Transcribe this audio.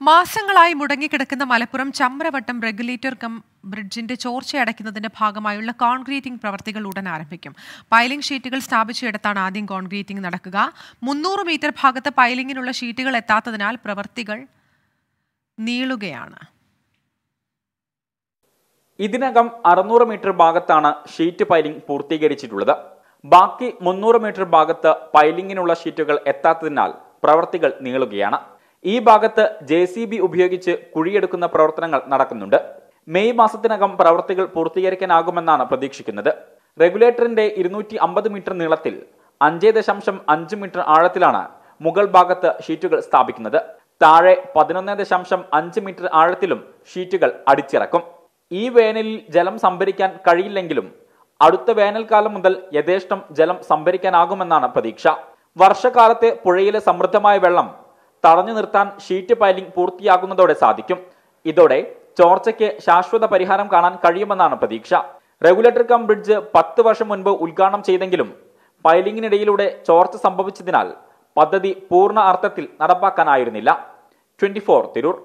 മാസങ്ങളായി മുടങ്ങിക്കിടക്കുന്ന Malappuram Chamravattam regulator cum ബ്രിഡ്ജിന്റെ ചോർച്ചയടയ്ക്കുന്നതിന്റെ ഭാഗമായുള്ള കോൺക്രീറ്റിംഗ് പ്രവർത്തികൾ ഉടൻ ആരംഭിക്കും. പൈലിംഗ് ഷീറ്റുകൾ സ്ഥാപിച്ചെടുത്താണ് ആദ്യം കോൺക്രീറ്റിംഗ് നടക്കുക. മുന്നൂറ് മീറ്റർ ഭാഗത്ത് പൈലിംഗിനുള്ള ഷീറ്റുകൾ എത്താത്തതിനാൽ പ്രവർത്തികൾ നീളുകയാണ്. ഇതിനകം അറുന്നൂറ് മീറ്റർ ഭാഗത്താണ് ഷീറ്റ് പൈലിംഗ് പൂർത്തീകരിച്ചിട്ടുള്ളത്. ബാക്കി മുന്നൂറ് മീറ്റർ ഭാഗത്ത് പൈലിംഗിനുള്ള ഷീറ്റുകൾ എത്താത്തതിനാൽ പ്രവർത്തികൾ നീളുകയാണ്. ഈ ഭാഗത്ത് ജെ സി ബി ഉപയോഗിച്ച് കുഴിയെടുക്കുന്ന പ്രവർത്തനങ്ങൾ നടക്കുന്നുണ്ട്. മെയ് മാസത്തിനകം പ്രവർത്തികൾ പൂർത്തീകരിക്കാനാകുമെന്നാണ് പ്രതീക്ഷിക്കുന്നത്. റെഗുലേറ്ററിന്റെ ഇരുന്നൂറ്റി അമ്പത് മീറ്റർ നീളത്തിൽ അഞ്ച് ദശാംശം അഞ്ച് മീറ്റർ ആഴത്തിലാണ് മുകൾ ഭാഗത്ത് ഷീറ്റുകൾ സ്ഥാപിക്കുന്നത്. താഴെ പതിനൊന്ന് ദശാംശം അഞ്ച് മീറ്റർ ആഴത്തിലും ഷീറ്റുകൾ അടിച്ചിറക്കും. ഈ വേനലിൽ ജലം സംഭരിക്കാൻ കഴിയില്ലെങ്കിലും അടുത്ത വേനൽക്കാലം മുതൽ യഥേഷ്ടം ജലം സംഭരിക്കാനാകുമെന്നാണ് പ്രതീക്ഷ. വർഷകാലത്തെ പുഴയിലെ സമൃദ്ധമായ വെള്ളം തടഞ്ഞു നിർത്താൻ ഷീറ്റ് പൈലിംഗ് പൂർത്തിയാകുന്നതോടെ സാധിക്കും. ഇതോടെ ചോർച്ചയ്ക്ക് ശാശ്വത പരിഹാരം കാണാൻ കഴിയുമെന്നാണ് പ്രതീക്ഷ. റെഗുലേറ്റർ കം ബ്രിഡ്ജ് പത്ത് വർഷം മുൻപ് ഉദ്ഘാടനം ചെയ്തെങ്കിലും പൈലിംഗിനിടയിലൂടെ ചോർച്ച സംഭവിച്ചതിനാൽ പദ്ധതി പൂർണ അർത്ഥത്തിൽ നടപ്പാക്കാനായിരുന്നില്ല. ട്വന്റി തിരൂർ